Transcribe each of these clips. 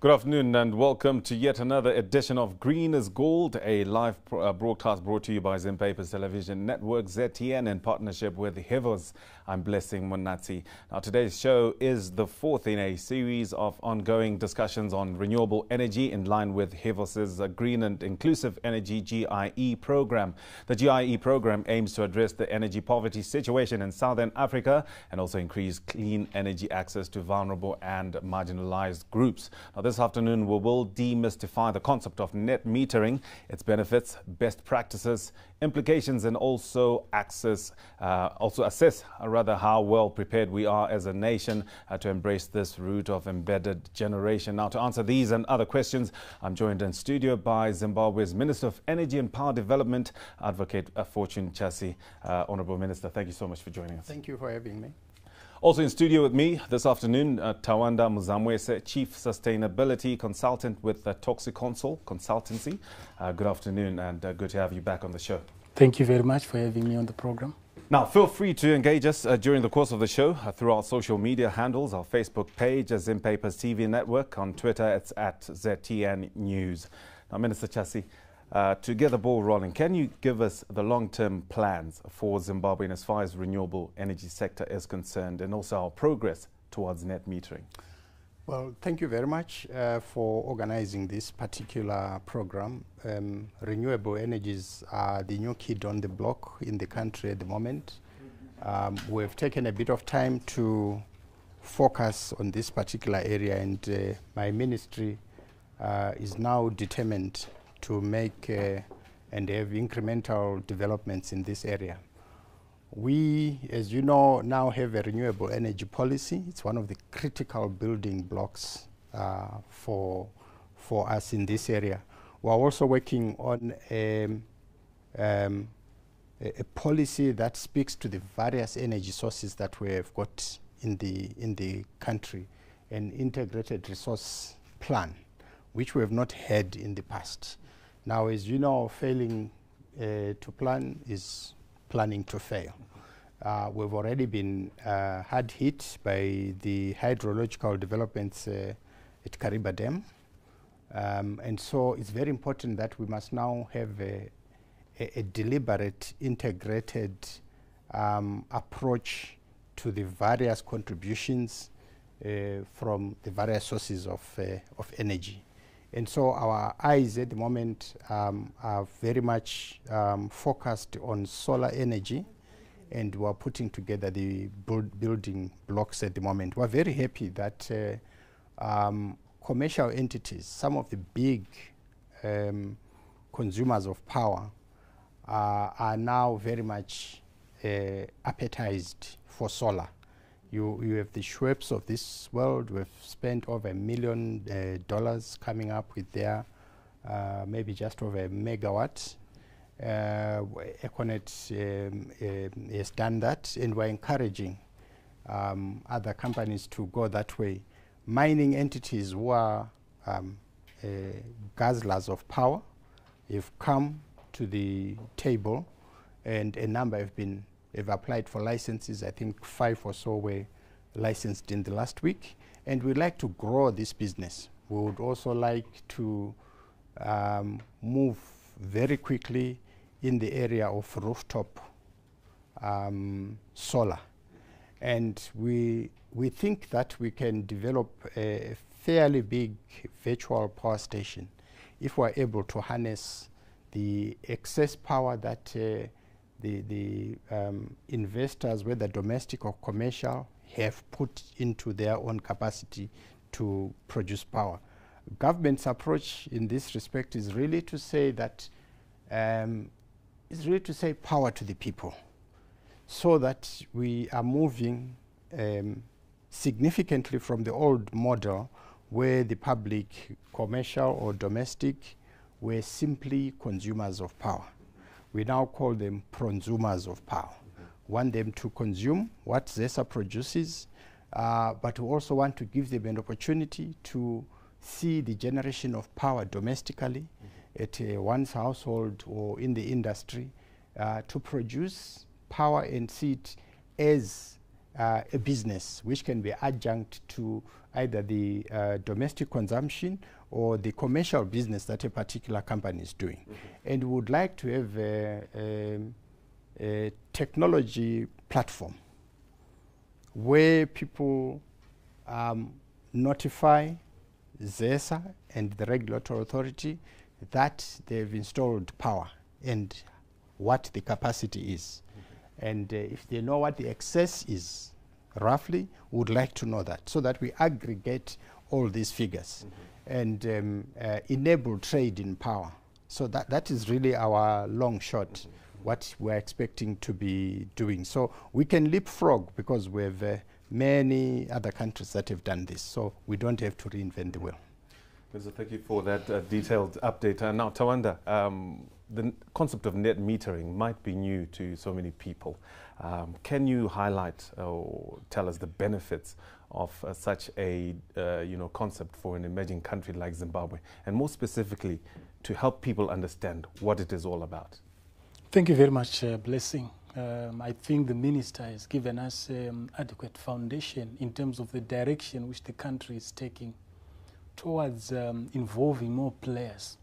Good afternoon and welcome to yet another edition of Green is Gold, a live uh, broadcast brought to you by Zim Papers Television Network ZTN in partnership with Hivos. I'm Blessing Monatsi. Now today's show is the fourth in a series of ongoing discussions on renewable energy in line with Hivos's uh, Green and Inclusive Energy GIE program. The GIE program aims to address the energy poverty situation in Southern Africa and also increase clean energy access to vulnerable and marginalized groups. Now, this afternoon, we will demystify the concept of net metering, its benefits, best practices, implications, and also access, uh, also assess uh, rather how well prepared we are as a nation uh, to embrace this route of embedded generation. Now, to answer these and other questions, I'm joined in studio by Zimbabwe's Minister of Energy and Power Development, Advocate uh, Fortune Chasi. Uh, Honorable Minister, thank you so much for joining us. Thank you for having me. Also in studio with me this afternoon, uh, Tawanda Muzamwese, Chief Sustainability Consultant with uh, Toxiconsult Consultancy. Uh, good afternoon and uh, good to have you back on the show. Thank you very much for having me on the program. Now, feel free to engage us uh, during the course of the show uh, through our social media handles, our Facebook page, Zim Papers TV Network. On Twitter, it's at ZTN News. Now, Minister Chasi, uh, to get the ball rolling, can you give us the long-term plans for Zimbabwe as far as renewable energy sector is concerned and also our progress towards net metering? Well, thank you very much uh, for organizing this particular program. Um, renewable energies are the new kid on the block in the country at the moment. Um, we've taken a bit of time to focus on this particular area and uh, my ministry uh, is now determined to make uh, and have incremental developments in this area. We, as you know, now have a renewable energy policy. It's one of the critical building blocks uh, for, for us in this area. We're also working on a, um, a, a, policy that speaks to the various energy sources that we have got in the, in the country, an integrated resource plan, which we have not had in the past. Now, as you know, failing uh, to plan is planning to fail. Uh, we've already been uh, hard hit by the hydrological developments uh, at Kariba Dam. Um, and so it's very important that we must now have a, a, a deliberate, integrated um, approach to the various contributions uh, from the various sources of, uh, of energy. And so our eyes at the moment um, are very much um, focused on solar energy and we're putting together the build building blocks at the moment. We're very happy that uh, um, commercial entities, some of the big um, consumers of power, uh, are now very much uh, appetized for solar. You, you have the Schweppes of this world who have spent over a million uh, dollars coming up with their uh, maybe just over a megawatt. Uh, Econet um, has done that and we're encouraging um, other companies to go that way. Mining entities who are um, uh, guzzlers of power have come to the table and a number have been They've applied for licenses. I think five or so were licensed in the last week. And we'd like to grow this business. We would also like to um, move very quickly in the area of rooftop um, solar. And we, we think that we can develop a fairly big virtual power station if we're able to harness the excess power that uh, the, the um, investors, whether domestic or commercial, have put into their own capacity to produce power. Government's approach in this respect is really to say that um, is really to say power to the people, so that we are moving um, significantly from the old model where the public, commercial or domestic, were simply consumers of power we now call them prosumers of power. Mm -hmm. Want them to consume what ZESA produces, uh, but we also want to give them an opportunity to see the generation of power domestically mm -hmm. at uh, one's household or in the industry uh, to produce power and see it as uh, a business which can be adjunct to either the uh, domestic consumption or the commercial business that a particular company is doing. And we would like to have a, a, a technology platform where people um, notify ZESA and the regulatory authority that they've installed power and what the capacity is. And uh, if they know what the excess is, roughly, would like to know that so that we aggregate all these figures and um, uh, enable trade in power. So that, that is really our long shot, what we're expecting to be doing. So we can leapfrog because we have uh, many other countries that have done this. So we don't have to reinvent the wheel. Mr. Thank you for that uh, detailed update. Uh, now, Tawanda, um, the concept of net metering might be new to so many people. Um, can you highlight or tell us the benefits of uh, such a uh, you know concept for an emerging country like Zimbabwe, and more specifically, to help people understand what it is all about? Thank you very much, uh, Blessing. Um, I think the minister has given us um, adequate foundation in terms of the direction which the country is taking towards um, involving more players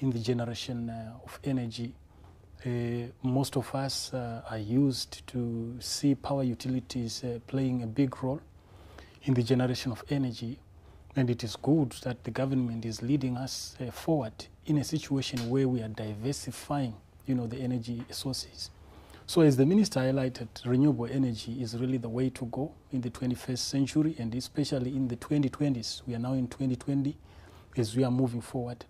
in the generation uh, of energy. Uh, most of us uh, are used to see power utilities playing a big role in the generation of energy, and it is good that the government is leading us uh, forward in a situation where we are diversifying, you know, the energy sources. So, as the minister highlighted, renewable energy is really the way to go in the 21st century, and especially in the 2020s. We are now in 2020 as we are moving forward.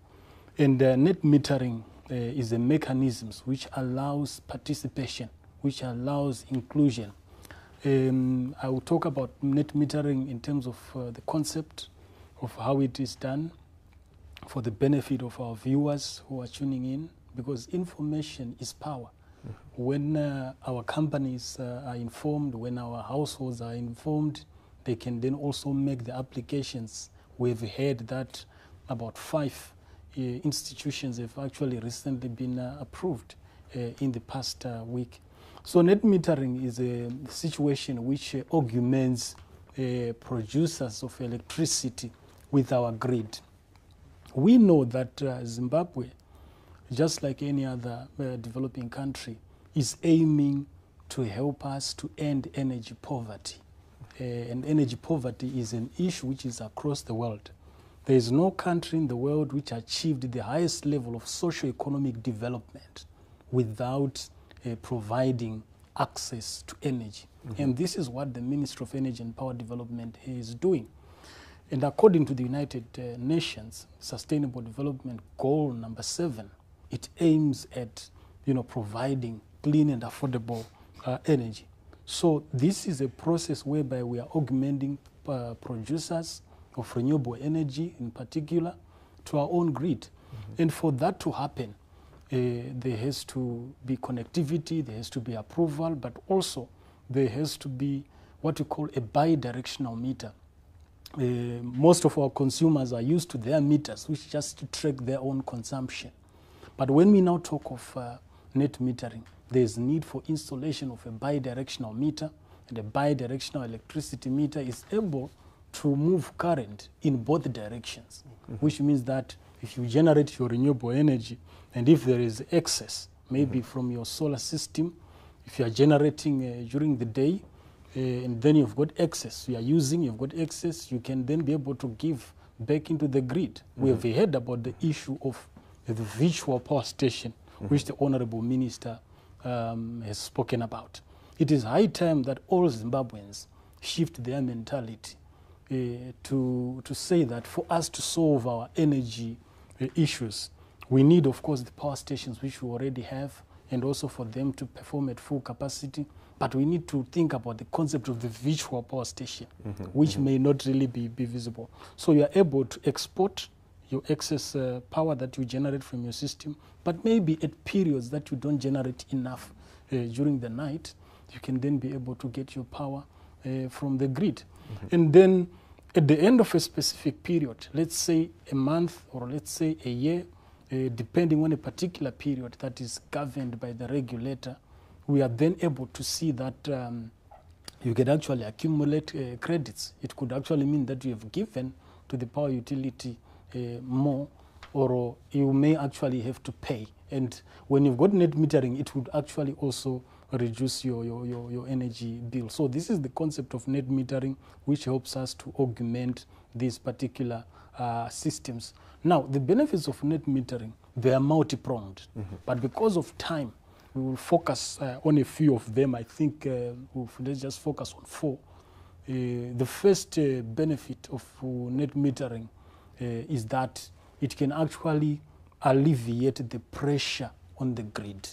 And uh, net metering uh, is a mechanism which allows participation, which allows inclusion. Um, I will talk about net metering in terms of uh, the concept of how it is done for the benefit of our viewers who are tuning in, because information is power. When uh, our companies uh, are informed, when our households are informed, they can then also make the applications. We've heard that about five institutions have actually recently been uh, approved uh, in the past uh, week. So net metering is a situation which uh, augments uh, producers of electricity with our grid. We know that uh, Zimbabwe, just like any other uh, developing country, is aiming to help us to end energy poverty. Uh, and energy poverty is an issue which is across the world. There is no country in the world which achieved the highest level of socio-economic development without uh, providing access to energy. And this is what the Ministry of Energy and Power Development is doing. And according to the United uh, Nations Sustainable Development Goal number seven, it aims at you know, providing clean and affordable uh, energy. So this is a process whereby we are augmenting uh, producers of renewable energy in particular to our own grid. And for that to happen, uh, there has to be connectivity, there has to be approval, but also there has to be what we call a bi-directional meter. Uh, most of our consumers are used to their meters, which just track their own consumption. But when we now talk of uh, net metering, there's need for installation of a bi-directional meter, and a bi-directional electricity meter is able to move current in both directions, which means that if you generate your renewable energy, and if there is excess, maybe from your solar system, if you are generating uh, during the day, uh, and then you've got excess, you are using, you've got excess, you can then be able to give back into the grid. We have heard about the issue of the virtual power station, which the Honorable Minister um, has spoken about. It is high time that all Zimbabweans shift their mentality to, to say that for us to solve our energy uh, issues, we need, of course, the power stations which we already have, and also for them to perform at full capacity. But we need to think about the concept of the virtual power station, which may not really be, be visible. So you are able to export your excess uh, power that you generate from your system, but maybe at periods that you don't generate enough uh, during the night, you can then be able to get your power uh, from the grid. And then at the end of a specific period, let's say a month or let's say a year, uh, depending on a particular period that is governed by the regulator, we are then able to see that um, you can actually accumulate uh, credits. It could actually mean that you have given to the power utility uh, more, or you may actually have to pay. And when you've got net metering, it would actually also reduce your, your, your, your energy bill. So this is the concept of net metering, which helps us to augment these particular uh, systems. Now, the benefits of net metering, they are multi-pronged. But because of time, we will focus uh, on a few of them. I think uh, we'll, let's just focus on four. Uh, the first uh, benefit of uh, net metering is that it can actually alleviate the pressure on the grid.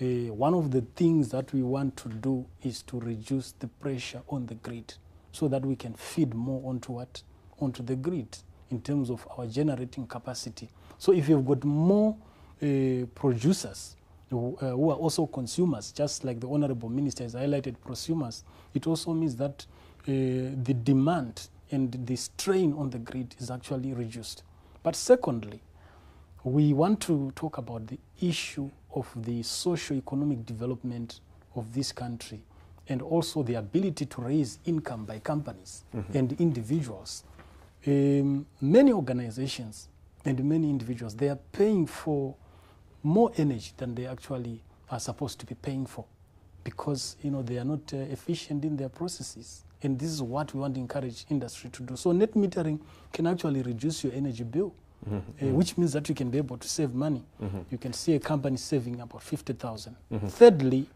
Uh, one of the things that we want to do is to reduce the pressure on the grid so that we can feed more onto what onto the grid in terms of our generating capacity. So if you've got more uh, producers who, uh, who are also consumers, just like the honorable minister has highlighted prosumers, it also means that the demand and the strain on the grid is actually reduced. But secondly, we want to talk about the issue of the socio-economic development of this country and also the ability to raise income by companies and individuals. Um, many organizations and many individuals, they are paying for more energy than they actually are supposed to be paying for because you know they are not uh, efficient in their processes. And this is what we want to encourage industry to do. So net metering can actually reduce your energy bill uh, which means that you can be able to save money you can see a company saving about 50000 thirdly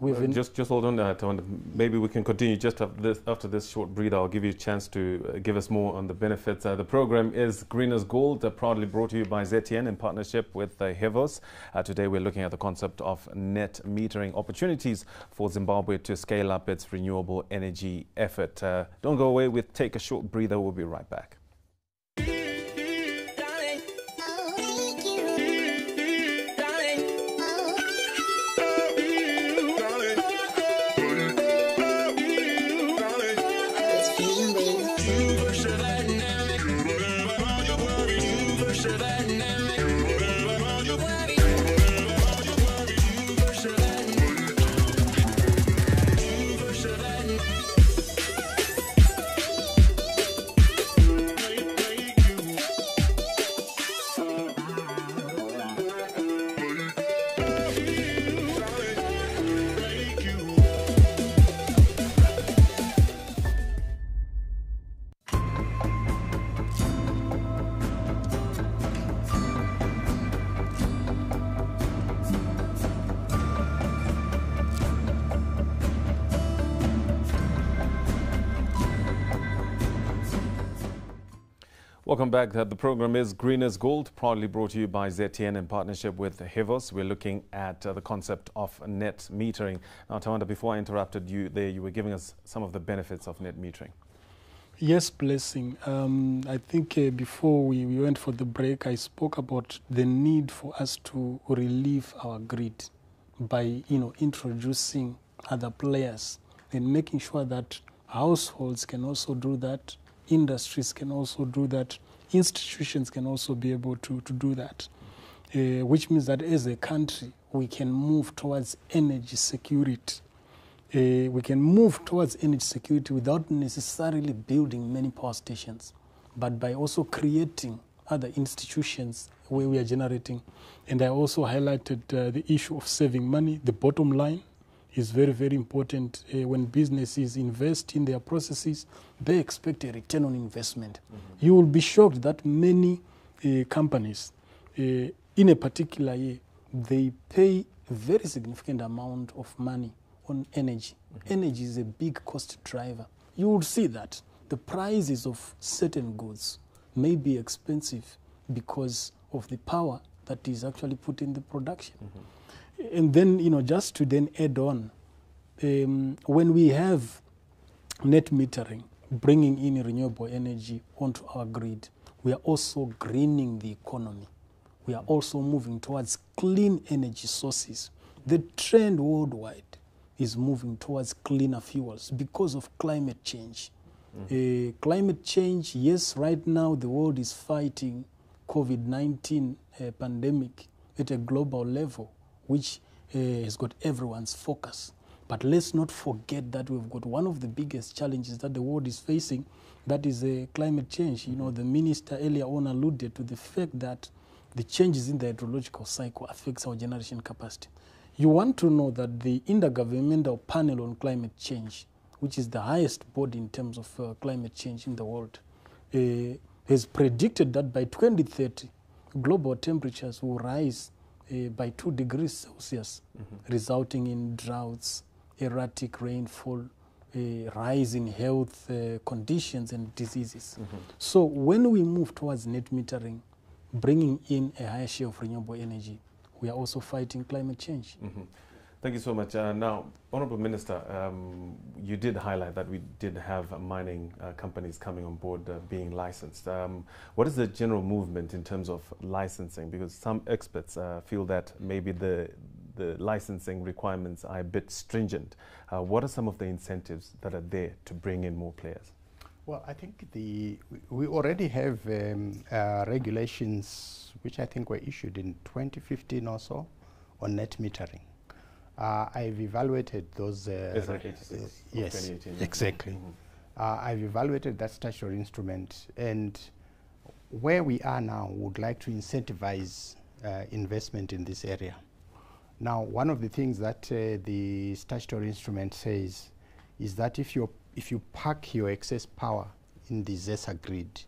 we've Uh, Just, just hold on that. Maybe we can continue just after this, after this short breather. I'll give you a chance to uh, give us more on the benefits. Uh, the program is Green as Gold, uh, proudly brought to you by ZTN in partnership with uh, Hivos. Uh, today we're looking at the concept of net metering opportunities for Zimbabwe to scale up its renewable energy effort. Uh, don't go away. We'll take a short breather. We'll be right back. Welcome back. Uh, The program is Green as Gold, proudly brought to you by ZTN in partnership with Hivos. We're looking at uh, the concept of net metering. Now, Tawanda, before I interrupted you there, you were giving us some of the benefits of net metering. Yes, blessing. Um, I think uh, before we, we went for the break, I spoke about the need for us to relieve our grid by you know introducing other players and making sure that households can also do that, industries can also do that, institutions can also be able to, to do that. Uh, which means that as a country, we can move towards energy security uh, we can move towards energy security without necessarily building many power stations, but by also creating other institutions where we are generating. And I also highlighted uh, the issue of saving money. The bottom line is very, very important. Uh, when businesses invest in their processes, they expect a return on investment. You will be shocked that many uh, companies uh, in a particular year, they pay a very significant amount of money on energy. Energy is a big cost driver. You will see that the prices of certain goods may be expensive because of the power that is actually put in the production. And then, you know, just to then add on, um, when we have net metering, bringing in renewable energy onto our grid, we are also greening the economy. We are also moving towards clean energy sources. The trend worldwide is moving towards cleaner fuels because of climate change. Uh, climate change, yes, right now the world is fighting COVID 19 uh, pandemic at a global level, which uh, has got everyone's focus. But let's not forget that we've got one of the biggest challenges that the world is facing, that is uh, climate change. You know, the minister earlier on alluded to the fact that the changes in the hydrological cycle affects our generation capacity. You want to know that the Intergovernmental Panel on Climate Change, which is the highest body in terms of uh, climate change in the world, uh, has predicted that by 2030, global temperatures will rise uh, by 2 degrees Celsius, resulting in droughts, erratic rainfall, uh, rise in health uh, conditions and diseases. So when we move towards net metering, bringing in a higher share of renewable energy, we are also fighting climate change. Mhm. Thank you so much. Uh, now, Honorable Minister, um, you did highlight that we did have mining uh, companies coming on board uh, being licensed. Um, what is the general movement in terms of licensing? Because some experts uh, feel that maybe the the licensing requirements are a bit stringent. Uh, what are some of the incentives that are there to bring in more players? Well, I think the we- we already have um, uh, regulations which I think were issued in 2015 or so on net metering. Uh, I've evaluated those. Uh, SR re- 86 yes, 2018. exactly. Mhm. Uh, I've evaluated that statutory instrument, and where we are now, would like to incentivize uh, investment in this area. Now, one of the things that uh, the statutory instrument says is that if you if you park your excess power in the ZESA grid,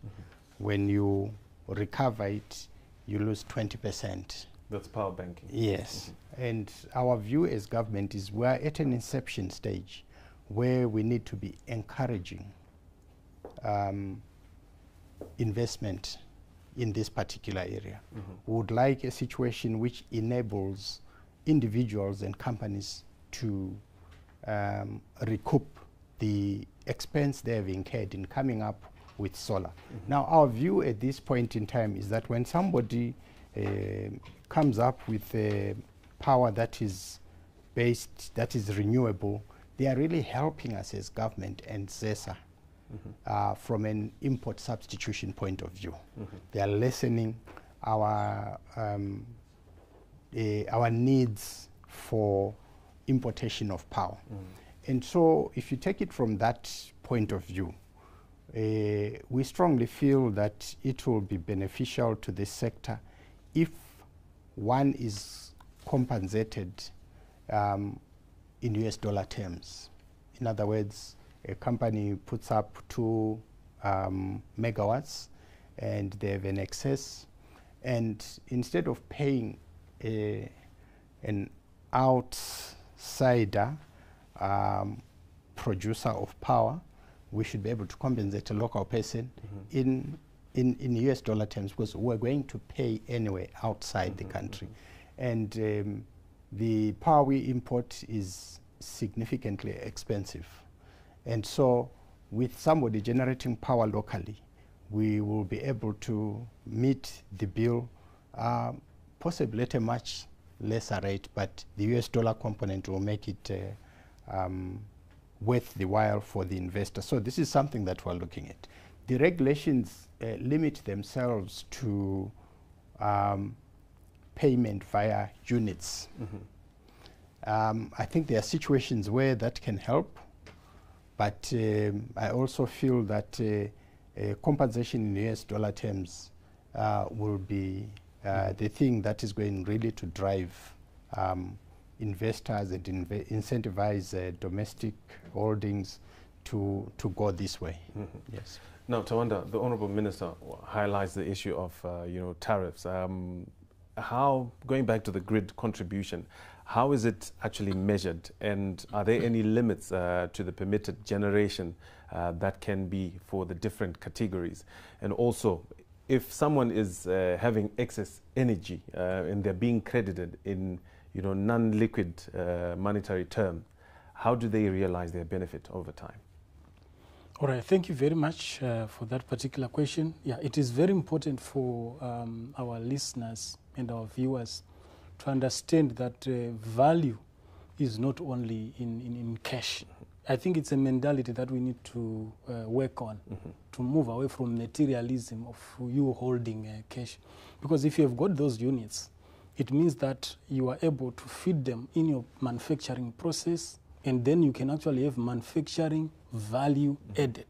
when you recover it, you lose 20 percent. That's power banking. Yes. And our view as government is we're at an inception stage where we need to be encouraging um, investment in this particular area. We would like a situation which enables individuals and companies to um, recoup the expense they have incurred in coming up with solar. Now, our view at this point in time is that when somebody uh, comes up with uh, power that is based, that is renewable, they are really helping us as government and ZESA uh, from an import substitution point of view. They are lessening our um, uh, our needs for importation of power. And so, if you take it from that point of view, uh, we strongly feel that it will be beneficial to this sector if one is compensated um, in US dollar terms. In other words, a company puts up two um, megawatts and they have an excess, and instead of paying a, an outsider um, producer of power, we should be able to compensate a local person in, in, in US dollar terms because we're going to pay anyway outside the country. And um, the power we import is significantly expensive. And so, with somebody generating power locally, we will be able to meet the bill um, possibly at a much lesser rate, but the US dollar component will make it uh, um, worth the while for the investor. So, this is something that we're looking at. The regulations uh, limit themselves to um, payment via units. Um, I think there are situations where that can help, but um, I also feel that uh, uh, compensation in US dollar terms uh, will be uh, the thing that is going really to drive um, investors and inve- incentivize uh, domestic holdings to, to go this way. Yes. Now, Tawanda, the Honourable Minister highlights the issue of, uh, you know, tariffs. Um, how, going back to the grid contribution, how is it actually measured? And are there any limits uh, to the permitted generation uh, that can be for the different categories? And also, if someone is uh, having excess energy uh, and they're being credited in, you know, non-liquid uh, monetary term, how do they realize their benefit over time? All right, thank you very much uh, for that particular question. Yeah, it is very important for um, our listeners and our viewers to understand that uh, value is not only in, in, in cash. I think it's a mentality that we need to uh, work on to move away from materialism of you holding uh, cash. Because if you have got those units, it means that you are able to feed them in your manufacturing process and then you can actually have manufacturing value added.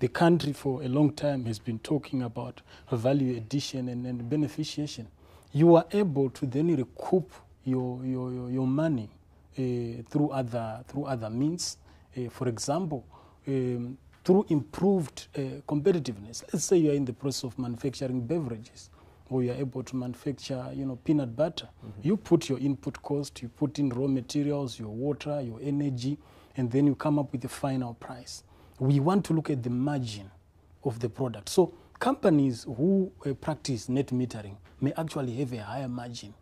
The country for a long time has been talking about value addition and, and beneficiation. You are able to then recoup your, your, your, your money uh, through, other, through other means. Uh, for example, um, through improved uh, competitiveness. Let's say you are in the process of manufacturing beverages or you are able to manufacture you know, peanut butter. You put your input cost, you put in raw materials, your water, your energy, and then you come up with the final price. We want to look at the margin of the product. So companies who uh, practice net metering may actually have a higher margin,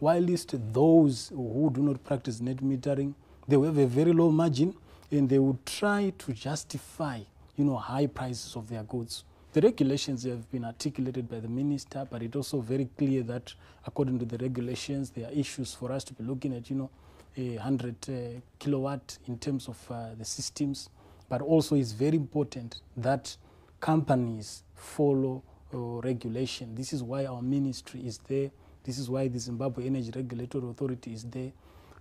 whilst those who do not practice net metering, they will have a very low margin and they will try to justify you know, high prices of their goods. The regulations have been articulated by the minister, but it's also very clear that according to the regulations, there are issues for us to be looking at, you know, a 100 uh, kilowatt in terms of uh, the systems. But also it's very important that companies follow uh, regulation. This is why our ministry is there. This is why the Zimbabwe Energy Regulatory Authority is there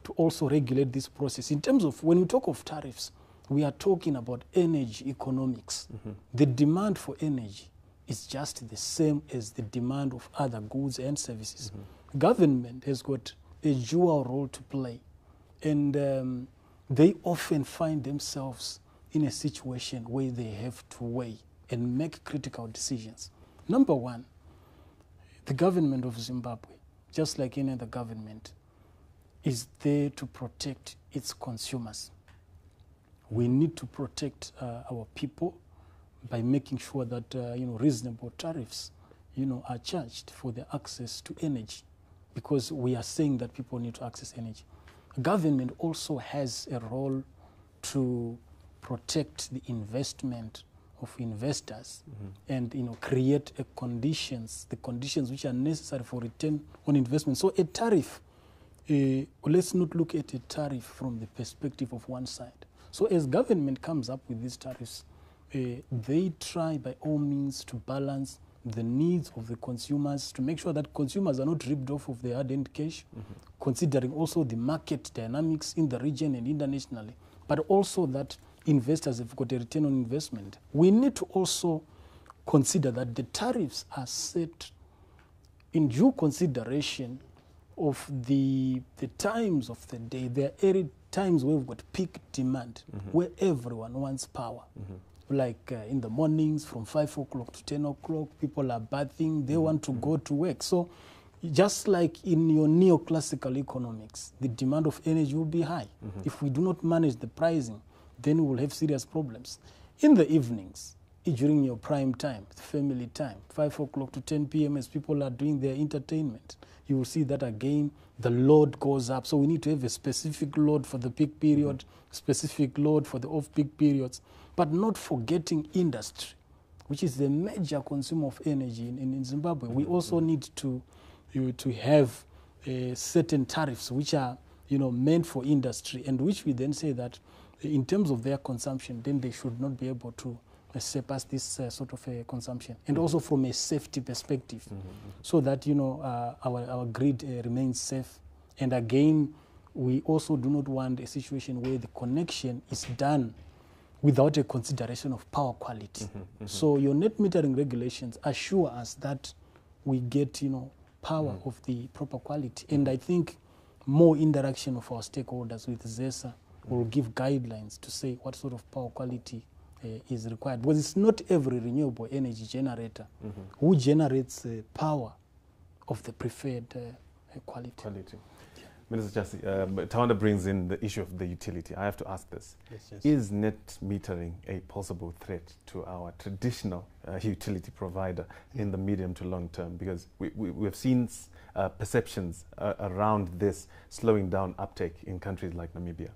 to also regulate this process. In terms of when we talk of tariffs, we are talking about energy economics. The demand for energy is just the same as the demand of other goods and services. Government has got a dual role to play, and um, they often find themselves in a situation where they have to weigh and make critical decisions. Number one, the government of Zimbabwe, just like any other government, is there to protect its consumers. We need to protect uh, our people by making sure that uh, you know reasonable tariffs, you know, are charged for their access to energy, because we are saying that people need to access energy. Government also has a role to protect the investment of investors and you know create a conditions the conditions which are necessary for return on investment. So a tariff uh, let's not look at a tariff from the perspective of one side so as government comes up with these tariffs uh, they try by all means to balance the needs of the consumers to make sure that consumers are not ripped off of their hard-earned cash, considering also the market dynamics in the region and internationally, but also that investors have got a return on investment. We need to also consider that the tariffs are set in due consideration of the, the times of the day. Early times we've got peak demand, mm-hmm. where everyone wants power. Mm-hmm. Like uh, in the mornings from 5 o'clock to 10 o'clock, people are bathing, they mm-hmm. want to go to work. So, just like in your neoclassical economics, the demand of energy will be high. If we do not manage the pricing, then we will have serious problems. In the evenings, during your prime time, family time, 5 o'clock to 10 p.m., as people are doing their entertainment, you will see that again the load goes up. So we need to have a specific load for the peak period, specific load for the off peak periods, but not forgetting industry, which is the major consumer of energy in, in, Zimbabwe. We also need to, you, to have uh, certain tariffs which are you know, meant for industry and which we then say that in terms of their consumption, then they should not be able to surpass this uh, sort of a consumption. And mm-hmm. also from a safety perspective, mm-hmm, mm-hmm. so that, you know, uh, our, our grid uh, remains safe. And again, we also do not want a situation where the connection is done without a consideration of power quality. So your net metering regulations assure us that we get, you know, power of the proper quality. And I think more interaction of our stakeholders with ZESA will give guidelines to say what sort of power quality uh, is required. Because it's not every renewable energy generator who generates uh, power of the preferred uh, quality. Quality. Minister Chasi, um, Tawanda brings in the issue of the utility. I have to ask this. Yes, yes. Is net metering a possible threat to our traditional uh, utility provider in the medium to long term? Because we, we, we have seen uh, perceptions uh, around this slowing down uptake in countries like Namibia.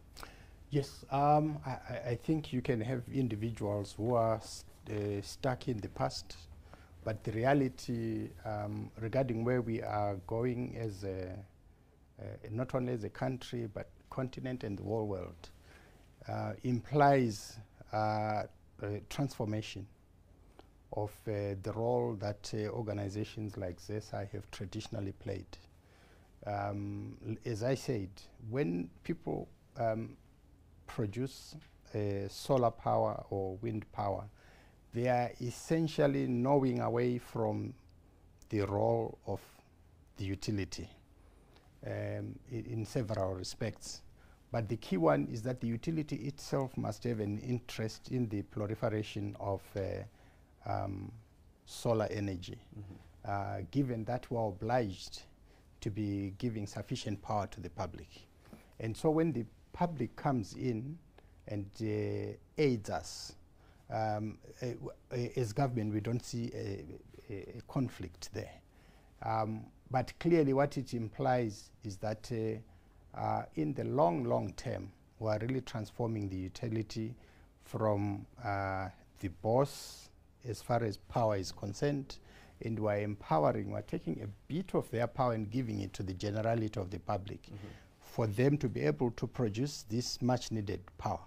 Yes, um, I, I- think you can have individuals who are s- uh, stuck in the past, but the reality um, regarding where we are going as a, uh, not only as a country but continent and the whole world uh, implies uh, transformation of uh, the role that uh, organizations like ZESA have traditionally played. Um, as I said, when people um, produce uh, solar power or wind power, they are essentially gnawing away from the role of the utility um, in, several respects. But the key one is that the utility itself must have an interest in the proliferation of uh, um, solar energy, uh, given that we're obliged to be giving sufficient power to the public. And so when the public comes in and uh, aids us, um, as government, we don't see a, a, conflict there. Um, but clearly, what it implies is that uh, uh, in the long, long term, we are really transforming the utility from uh, the boss as far as power is concerned, and we're empowering, we're taking a bit of their power and giving it to the generality of the public for them to be able to produce this much needed power.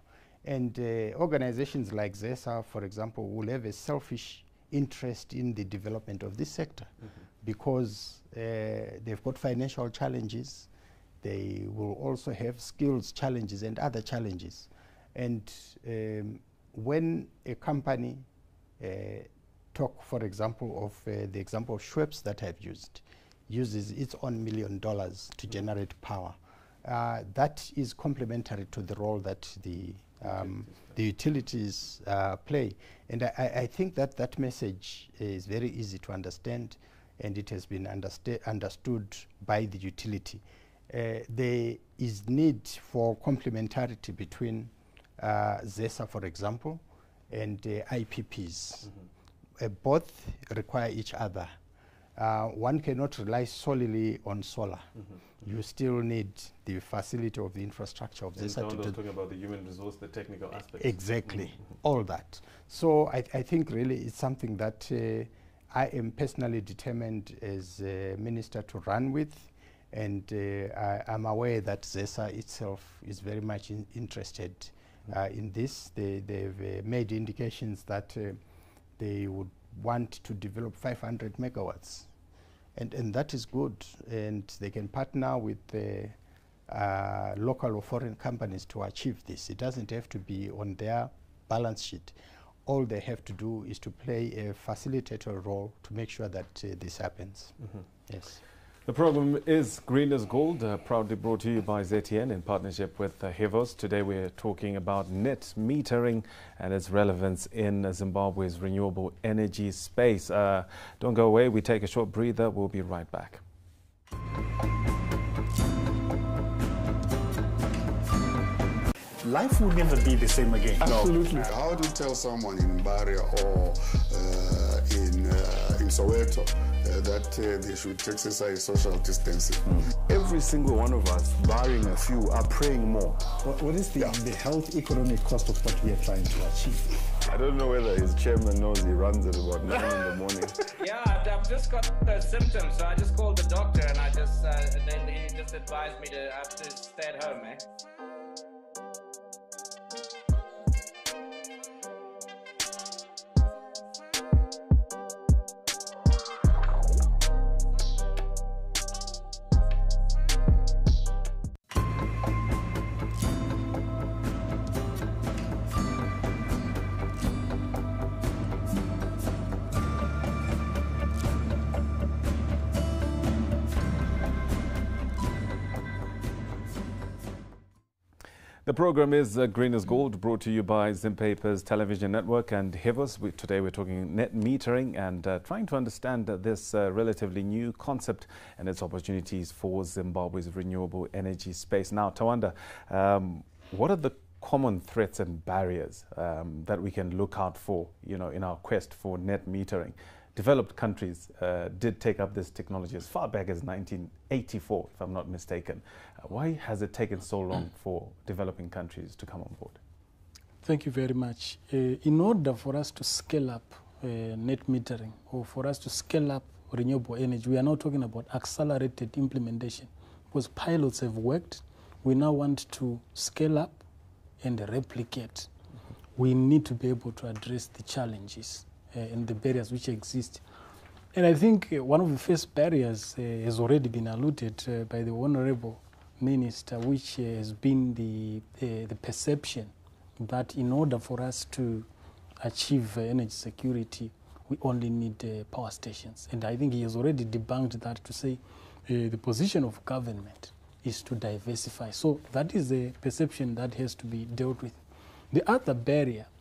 And uh, organizations like ZESA, for example, will have a selfish interest in the development of this sector because uh, they've got financial challenges, they will also have skills challenges and other challenges. And um, when a company uh, talk, for example, of uh, the example of Schweppes that I've used, uses its own million dollars to generate power. Uh, that is complementary to the role that the um, the utilities uh, play, and I, I think that that message is very easy to understand, and it has been understood by the utility. Uh, there is need for complementarity between uh, ZESA, for example, and uh, IPPs. Uh, both require each other. Uh, one cannot rely solely on solar. You still need the facility of the infrastructure of And Tawanda was talking about the human resource, the technical aspects. Exactly, all that. So I, I think really it's something that uh, I am personally determined as a minister to run with, and uh, I, I'm aware that ZESA itself is very much in, interested uh, in this. They, they've uh, made indications that uh, they would want to develop 500 megawatts, and and that is good. And they can partner with. Uh, uh, local or foreign companies to achieve this. It doesn't have to be on their balance sheet. All they have to do is to play a facilitator role to make sure that uh, this happens. Yes. The program is Green as Gold, uh, proudly brought to you by ZTN in partnership with uh, Hivos. Today we're talking about net metering and its relevance in uh, Zimbabwe's renewable energy space. Uh, don't go away, we take a short breather, we'll be right back. life will never be the same again. Absolutely. How to tell someone in Mbare or uh, in in Soweto uh, that uh, they should exercise social distancing? Every single one of us, barring a few, are praying more. What, what is the, the health economic cost of what we are trying to achieve? I don't know whether his chairman knows he runs at about 9 in the morning. Yeah, I've, I've just got those symptoms, so I just called the doctor and I just, uh, and then he just advised me to have to stay at home, eh? The program is uh, Green as Gold, brought to you by Zimpapers Television Network and Hivos. We, today we're talking net metering and uh, trying to understand uh, this uh, relatively new concept and its opportunities for Zimbabwe's renewable energy space. Now, Tawanda, um, what are the common threats and barriers um, that we can look out for, you know, in our quest for net metering? Developed countries uh, did take up this technology as far back as 1984, if I'm not mistaken. Uh, why has it taken so long for developing countries to come on board? Thank you very much. Uh, in order for us to scale up uh, net metering or for us to scale up renewable energy, we are now talking about accelerated implementation because pilots have worked. We now want to scale up and replicate. We need to be able to address the challenges and the barriers which exist. And I think uh, one of the first barriers uh, has already been alluded uh, by the Honorable Minister, which uh, has been the, uh, the perception that in order for us to achieve uh, energy security, we only need uh, power stations. And I think he has already debunked that to say uh, the position of government is to diversify. So that is a perception that has to be dealt with. The other barrier uh,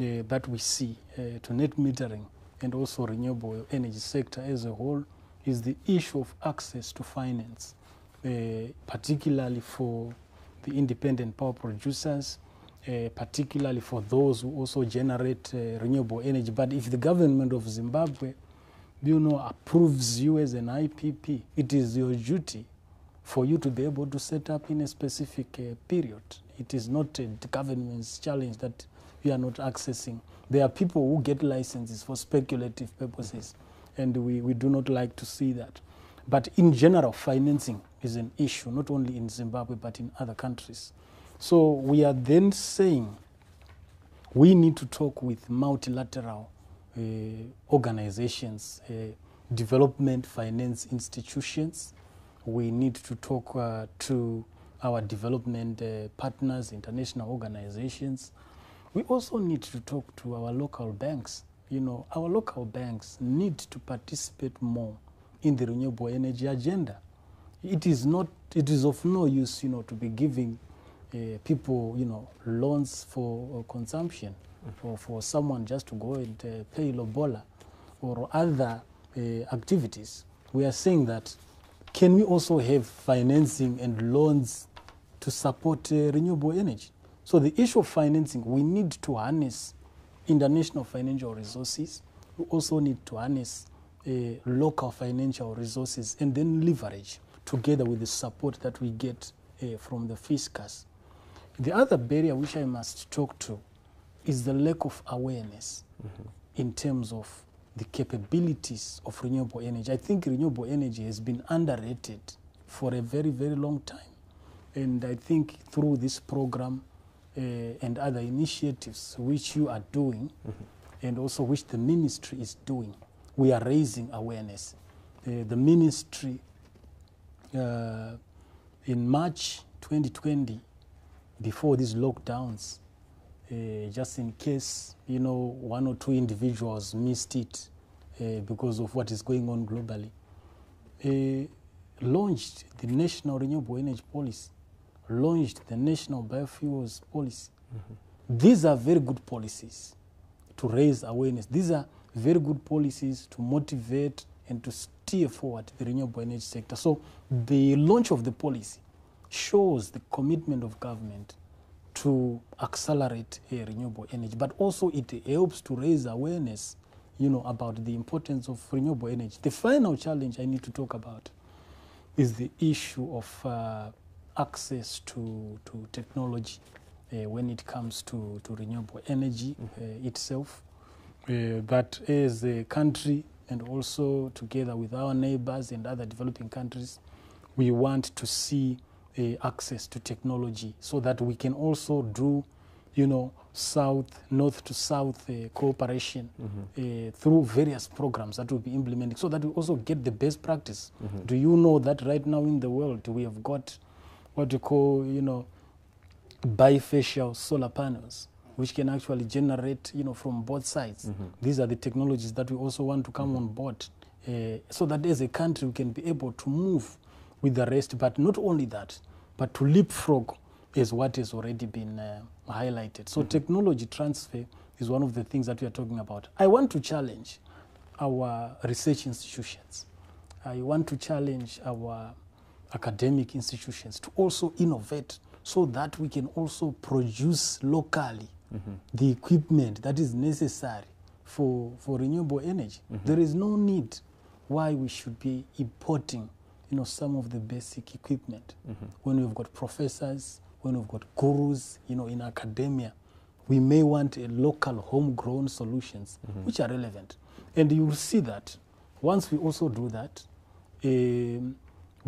that we see uh, to net metering and also renewable energy sector as a whole is the issue of access to finance, uh, particularly for the independent power producers, uh, particularly for those who also generate uh, renewable energy. But if the government of Zimbabwe, you know, approves you as an IPP, it is your duty for you to be able to set up in a specific uh, period. It is not the government's challenge that we are not accessing. There are people who get licenses for speculative purposes, and we, we do not like to see that. But in general, financing is an issue, not only in Zimbabwe, but in other countries. So we are then saying we need to talk with multilateral uh, organizations, uh, development finance institutions. We need to talk uh, to our development uh, partners, international organizations. We also need to talk to our local banks. You know, our local banks need to participate more in the renewable energy agenda. It is not. It is of no use, you know, to be giving uh, people, you know, loans for uh, consumption, or for someone just to go and uh, play lobola, or other uh, activities. We are saying that can we also have financing and loans to support uh, renewable energy? So the issue of financing, we need to harness international financial resources. We also need to harness uh, local financial resources and then leverage together with the support that we get uh, from the fiscus. The other barrier which I must talk to is the lack of awareness in terms of the capabilities of renewable energy. I think renewable energy has been underrated for a very, very long time. And I think through this program and other initiatives which you are doing, and also which the ministry is doing, we are raising awareness. Uh, the ministry uh, in March 2020, before these lockdowns, uh, just in case you know one or two individuals missed it uh, because of what is going on globally, uh, launched the National Renewable Energy Policy, launched the National Biofuels Policy. These are very good policies to raise awareness. These are very good policies to motivate and to steer forward the renewable energy sector. So the launch of the policy shows the commitment of government to accelerate uh, renewable energy, but also it helps to raise awareness, you know, about the importance of renewable energy. The final challenge I need to talk about is the issue of uh, access to, to technology uh, when it comes to, to renewable energy uh, itself. Uh, that as a country and also together with our neighbors and other developing countries, we want to see uh, access to technology so that we can also do, you know, south, north to south uh, cooperation uh, through various programs that will be implemented so that we also get the best practice. Do you know that right now in the world we have got what we call, you know, bifacial solar panels which can actually generate you know from both sides. These are the technologies that we also want to come on board uh, so that as a country we can be able to move with the rest but not only that but to leapfrog is what has already been uh, highlighted. So technology transfer is one of the things that we are talking about. I want to challenge our research institutions. I want to challenge our academic institutions to also innovate so that we can also produce locally mm-hmm. the equipment that is necessary for, for renewable energy. Mm-hmm. There is no need why we should be importing you know, some of the basic equipment mm-hmm. when we've got professors, when we've got gurus you know, in academia. We may want a local homegrown solutions which are relevant. And you will see that once we also do that, um,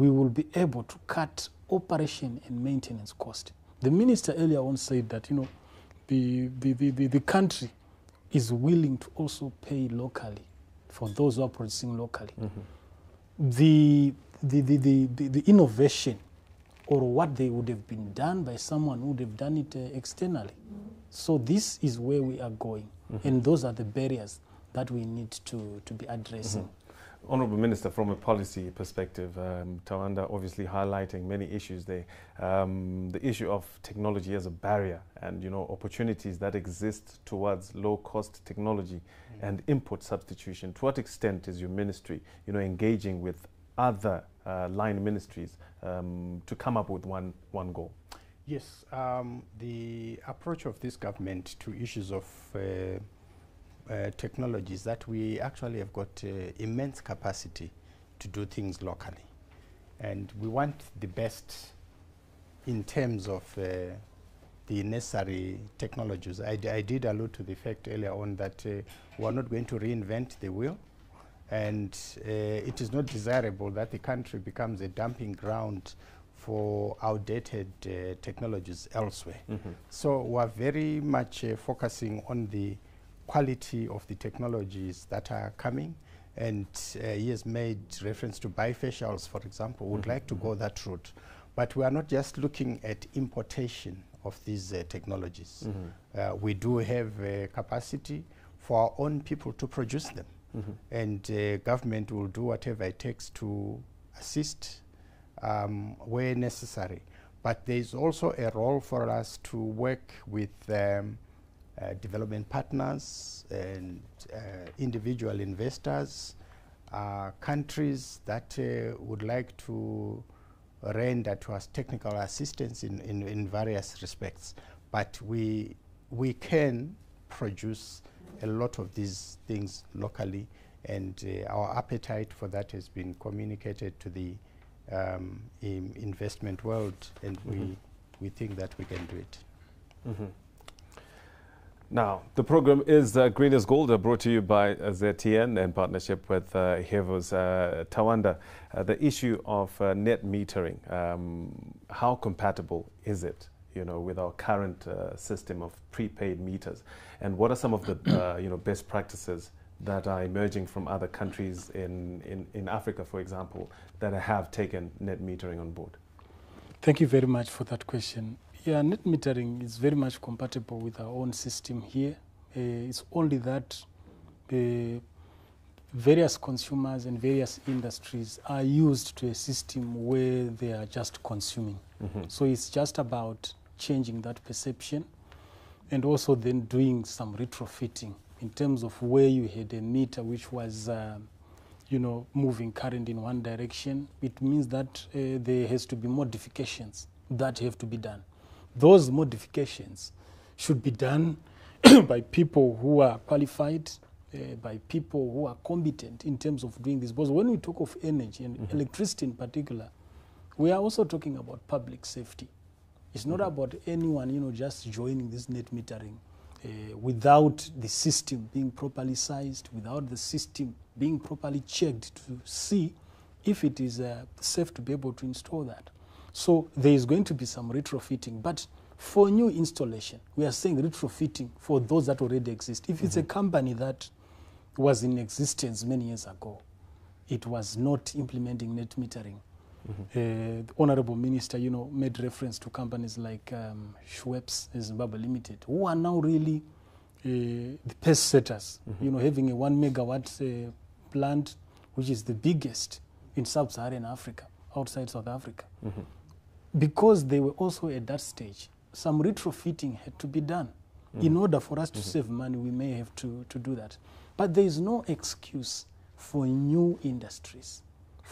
we will be able to cut operation and maintenance cost. The minister earlier on said that you know the, the, the, the, the country is willing to also pay locally for those who are producing locally. Mm-hmm. The, the, the, the, the, the innovation or what they would have been done by someone who would have done it uh, externally. So this is where we are going, mm-hmm. and those are the barriers that we need to, to be addressing. Mm-hmm. Honourable Minister, from a policy perspective, um, Tawanda obviously highlighting many issues there. Um, the issue of technology as a barrier and you know opportunities that exist towards low-cost technology and import substitution. To what extent is your ministry, you know, engaging with other uh, line ministries um, to come up with one one goal? Yes, um, the approach of this government to issues of uh, uh, technologies that we actually have got uh, immense capacity to do things locally. And we want the best in terms of uh, the necessary technologies. I, d- I did allude to the fact earlier on that uh, we are not going to reinvent the wheel. And uh, it is not desirable that the country becomes a dumping ground for outdated uh, technologies elsewhere. So we are very much uh, focusing on the quality of the technologies that are coming. And uh, he has made reference to bifacials, for example. Would like to go that route. But we are not just looking at importation of these uh, technologies. Uh, we do have capacity for our own people to produce them. And uh, government will do whatever it takes to assist um, where necessary. But there is also a role for us to work with um, development partners and uh, individual investors, uh, countries that uh, would like to render to us technical assistance in, in, in various respects. But we, we can produce a lot of these things locally, and uh, our appetite for that has been communicated to the um, investment world, and we, we think that we can do it. Now, the program is uh, Green Is Gold, uh, brought to you by uh, ZTN in partnership with uh, Hivos uh, Tawanda. Uh, the issue of uh, net metering, um, how compatible is it, you know, with our current uh, system of prepaid meters? And what are some of the, uh, you know, best practices that are emerging from other countries in, in, in Africa, for example, that have taken net metering on board? Thank you very much for that question. Yeah, net metering is very much compatible with our own system here. Uh, it's only that uh, various consumers and various industries are used to a system where they are just consuming. So it's just about changing that perception and also then doing some retrofitting in terms of where you had a meter which was um, you know moving current in one direction it means that uh, there has to be modifications that have to be done those modifications should be done by people who are qualified uh, by people who are competent in terms of doing this. Because when we talk of energy and electricity in particular we are also talking about public safety. It's not about anyone, you know, just joining this net metering uh, without the system being properly sized, without the system being properly checked to see if it is uh, safe to be able to install that. So there is going to be some retrofitting, but for new installation, we are saying retrofitting for those that already exist. If it's a company that was in existence many years ago, it was not implementing net metering. Uh, the honorable minister, you know, made reference to companies like um, Schweppes Zimbabwe Limited, who are now really uh, the pace setters. You know, having a one megawatt uh, plant, which is the biggest in sub-Saharan Africa, outside South Africa, because they were also at that stage. Some retrofitting had to be done. In order for us to save money, we may have to, to do that. But there is no excuse for new industries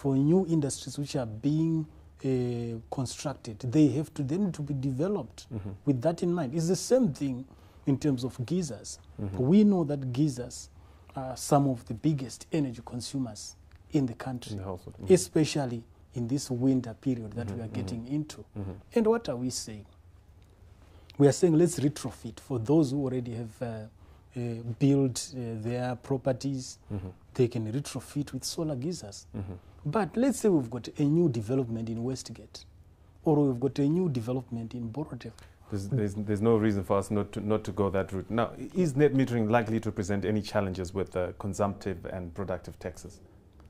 for new industries which are being uh, constructed, they have to then to be developed with that in mind. It's the same thing in terms of geysers. We know that geysers are some of the biggest energy consumers in the country, In the. Mhm. especially in this winter period that we are getting into. And what are we saying? We are saying let's retrofit for those who already have uh, uh, built uh, their properties. They can retrofit with solar geysers. But let's say we've got a new development in Westgate, or we've got a new development in Borrowdale. There's, there's, there's no reason for us not to, not to go that route. Now, is net metering likely to present any challenges with consumptive and productive taxes,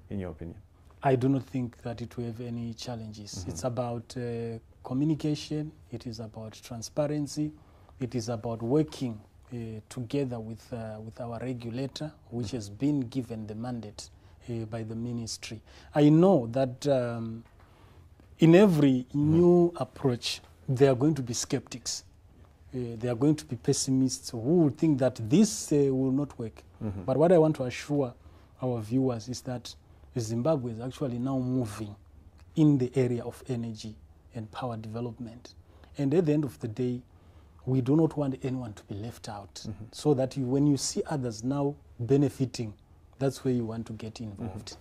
in your opinion? I do not think that it will have any challenges. It's about uh, communication, it is about transparency, it is about working uh, together with, uh, with our regulator, which has been given the mandate uh, by the ministry. I know that um, in every new approach, there are going to be skeptics. Uh, there are going to be pessimists who will think that this uh, will not work. But what I want to assure our viewers is that Zimbabwe is actually now moving in the area of energy and power development. And at the end of the day, we do not want anyone to be left out so that you, when you see others now benefiting, that's where you want to get involved.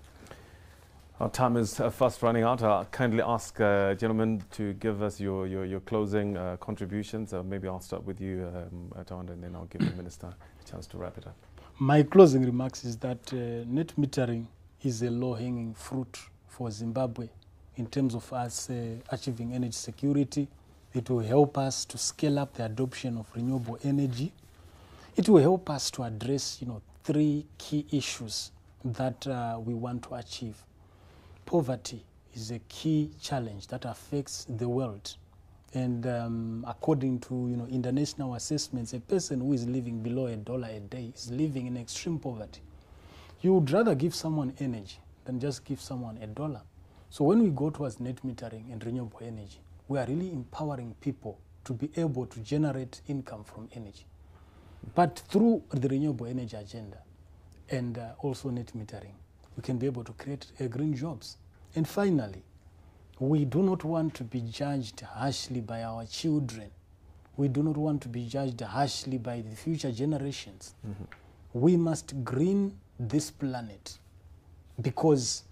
Our time is uh, fast running out. I'll kindly ask uh, gentlemen to give us your, your, your closing uh, contributions. Uh, maybe I'll start with you, um, and then I'll give the Minister a chance to wrap it up. My closing remarks is that uh, net metering is a low-hanging fruit for Zimbabwe in terms of us uh, achieving energy security. It will help us to scale up the adoption of renewable energy. It will help us to address, you know, three key issues that uh, we want to achieve. Poverty is a key challenge that affects the world. And um, according to you know, international assessments, a person who is living below a dollar a day is living in extreme poverty. You would rather give someone energy than just give someone a dollar. So when we go towards net metering and renewable energy, we are really empowering people to be able to generate income from energy. But through the renewable energy agenda and uh, also net metering, we can be able to create uh, green jobs. And finally, we do not want to be judged harshly by our children. We do not want to be judged harshly by the future generations. We must green this planet because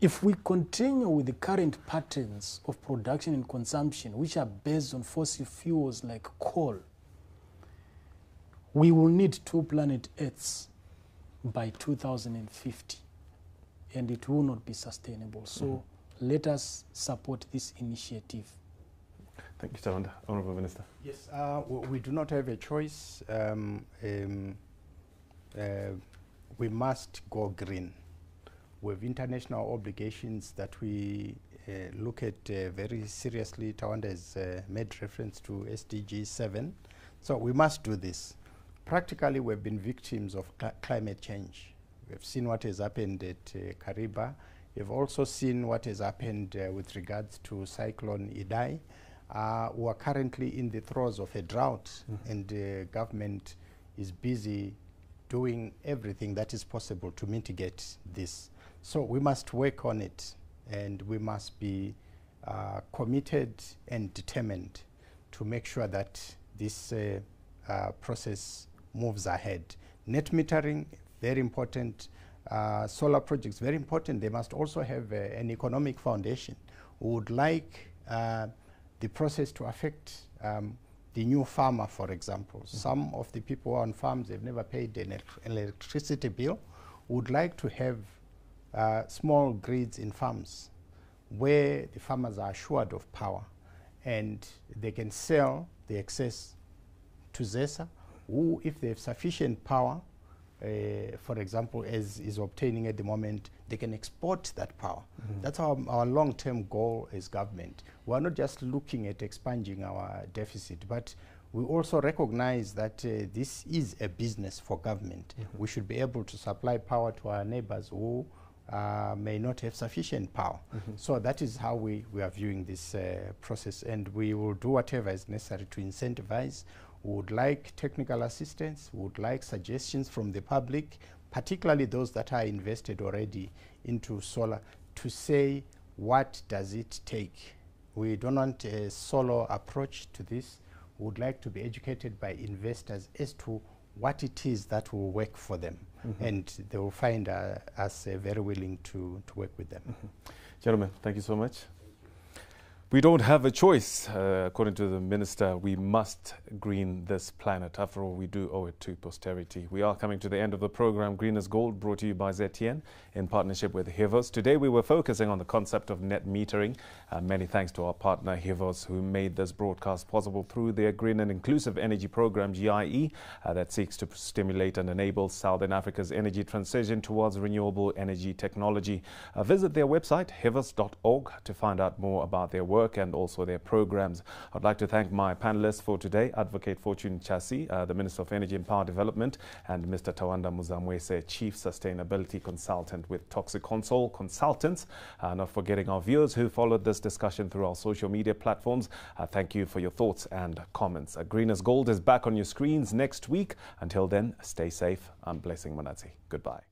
if we continue with the current patterns of production and consumption, which are based on fossil fuels like coal, we will need two planet Earths by 2050, and it will not be sustainable. So let us support this initiative. Thank you, Tawanda. Honourable Minister. Yes, uh, w- we do not have a choice. Um, um, uh, we must go green. We have international obligations that we uh, look at uh, very seriously. Tawanda has uh, made reference to SDG 7. So we must do this. Practically, we've been victims of cli- climate change. We've seen what has happened at uh, Kariba. We've also seen what has happened uh, with regards to Cyclone Idai. Uh, we are currently in the throes of a drought, and the government is busy doing everything that is possible to mitigate this. So we must work on it, and we must be uh, committed and determined to make sure that this uh, uh, process moves ahead. Net metering, very important. Uh, solar projects, very important. They must also have uh, an economic foundation. We would like uh, the process to affect um, the new farmer, for example. Some of the people on farms, they've never paid an elec- electricity bill, would like to have uh, small grids in farms where the farmers are assured of power and they can sell the excess to ZESA, who, if they have sufficient power, uh, for example, as is obtaining at the moment, they can export that power. That's our, our long-term goal as government. We're not just looking at expanding our deficit, but we also recognize that uh, this is a business for government. We should be able to supply power to our neighbors who uh, may not have sufficient power. So that is how we, we are viewing this uh, process, and we will do whatever is necessary to incentivize. Would like technical assistance, would like suggestions from the public, particularly those that are invested already into solar, to say what does it take. We don't want a solo approach to this. We would like to be educated by investors as to what it is that will work for them, and they will find uh, us uh, very willing to, to work with them. Gentlemen, thank you so much. We don't have a choice, uh, according to the minister. We must green this planet. After all, we do owe it to posterity. We are coming to the end of the program Green Is Gold, brought to you by ZTN in partnership with Hivos. Today, we were focusing on the concept of net metering. Uh, many thanks to our partner Hivos, who made this broadcast possible through their Green and Inclusive Energy Program (GIE) uh, that seeks to stimulate and enable Southern Africa's energy transition towards renewable energy technology. Uh, visit their website hivos.org to find out more about their work. Work and also their programs. I'd like to thank my panelists for today, Advocate Fortune Chasi, uh, the Minister of Energy and Power Development, and Mr. Tawanda Muzamwese, Chief Sustainability Consultant with Toxiconsol Consultants. Uh, not forgetting our viewers who followed this discussion through our social media platforms. Uh, thank you for your thoughts and comments. Uh, Green Is Gold is back on your screens next week. Until then, stay safe. I'm Blessing Manatsi. Goodbye.